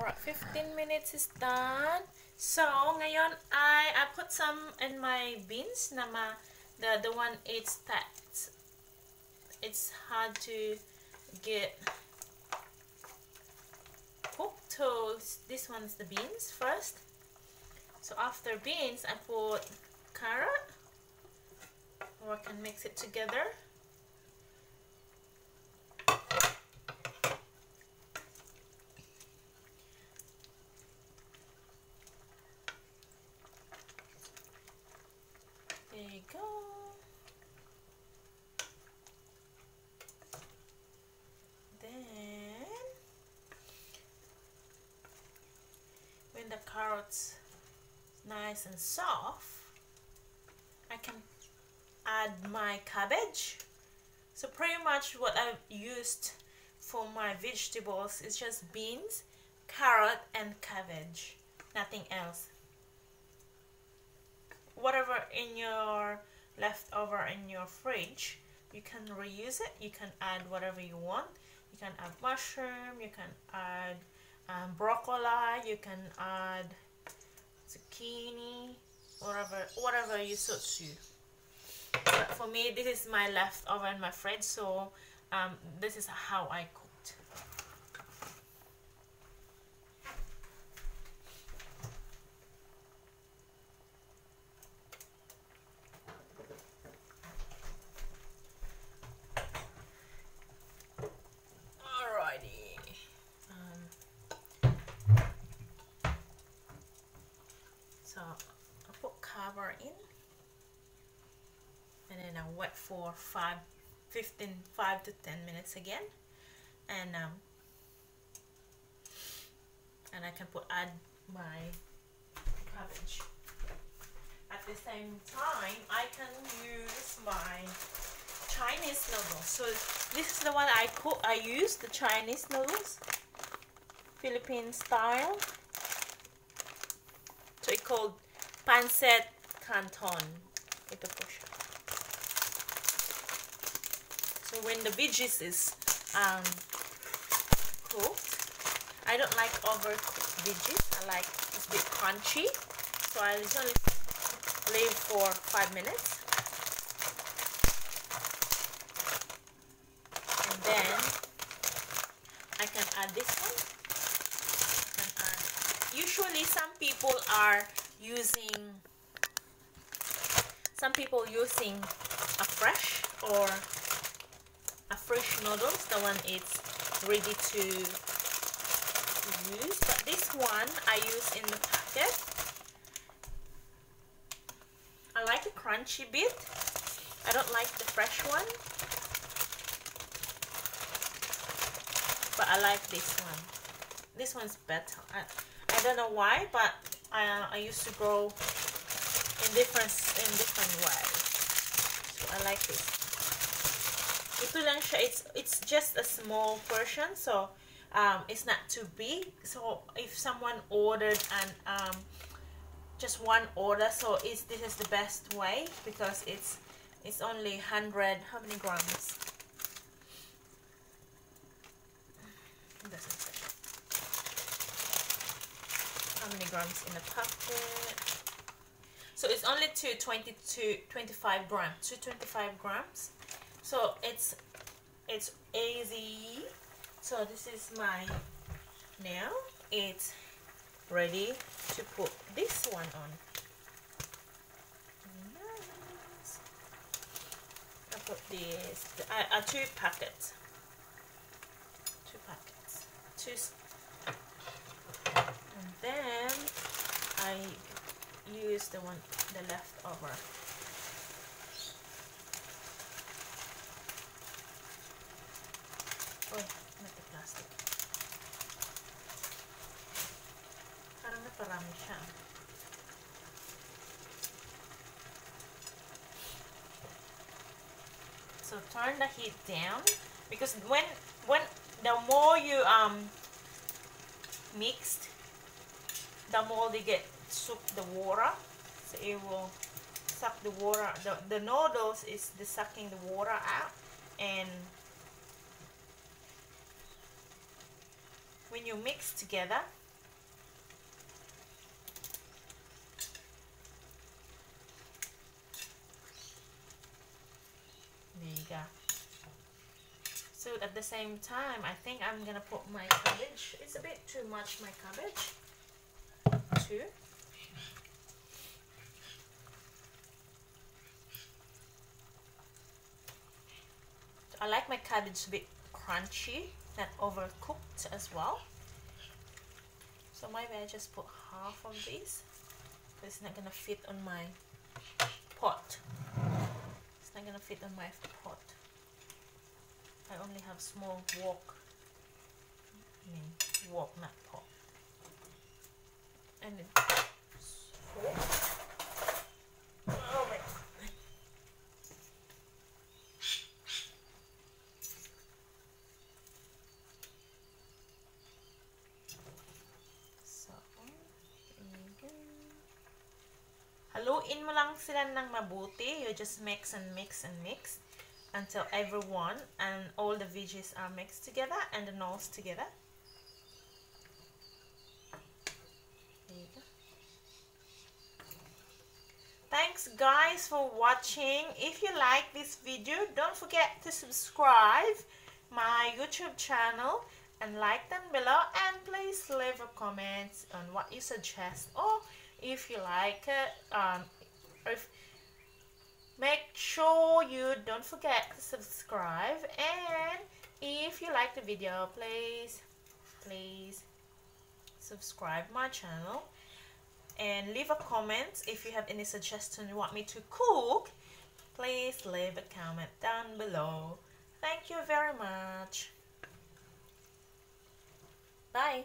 Alright, 15 minutes is done. So, ngayon I, I put some in my beans na ma, the, the one it's that it's hard to get cooked. So, this one's the beans first. So after beans, I put carrot. Or I can mix it together. The carrots nice and soft I can add my cabbage. So pretty much what I've used for my vegetables is just beans carrot and cabbage. Nothing else. Whatever in your leftover in your fridge you can reuse it. You can add whatever you want. You can add mushroom you can add um, broccoli you can add zucchini whatever whatever you suits you. But for me this is my leftover in my fridge so um, this is how I cook cover in and then I wet for 5 15 5 to 10 minutes again. And um, and I can put add my cabbage. At the same time I can use my Chinese noodles. So this is the one I cook I use the Chinese noodles Philippine style so it's called pancit canton. Ito po siya. So when the veggies is um, cooked, I don't like overcooked veggies. I like it's a bit crunchy. So I usually leave for 5 minutes. And then I can add this one. Usually some people are using some people using a fresh or a fresh noodles the one it's ready to use. But this one I use in the packet. I like a crunchy bit. I don't like the fresh one. But I like this one. This one's better. I, I don't know why but I, I used to grow in different in different ways. So I like this. Ito lang siya. It's it's just a small portion, so um, it's not too big. So if someone ordered and um, just one order, so it's this is the best way because it's it's only 100 how many grams? How many grams in a packet? so it's only to 20 to 25 grams to 25 grams. So it's it's easy so this is my now it's ready to put this one on. Nice. I put this I, uh, two packets. Two packets. Two and then I the one the leftover oh not the plastic parang naparami siya so turn the heat down because when when the more you um mixed the more they get suck the water so it will suck the water. The, the noodles is the sucking the water out. And when you mix together, there you go. So at the same time, I think I'm gonna put my cabbage. It's a bit too much, my cabbage. too. I like my cabbage a bit crunchy not overcooked as well. So maybe I just put half of this. It's not gonna fit on my pot. It's not gonna fit on my pot. I only have small wok. I mean wok not pot. And fork Haluin mo lang sila ng mabuti. You just mix and mix and mix until everyone and all the veggies are mixed together and the nose together. Thanks guys for watching. If you like this video, don't forget to subscribe my YouTube channel and like them below and please leave a comment on what you suggest or if you like it um, if, make sure you don't forget to subscribe and if you like the video please please subscribe my channel and leave a comment if you have any suggestion you want me to cook. Please leave a comment down below. Thank you very much. Bye